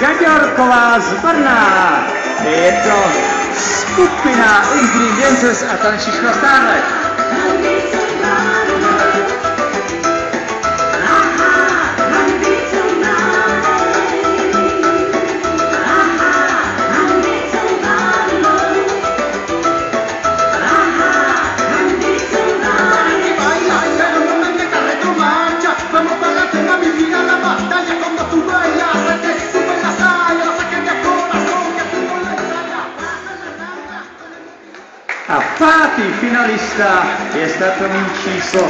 Gaďorková z Brna. Je to skupina Ingredientes a tančíš na stále. A Pati, finalista, è stato un inciso.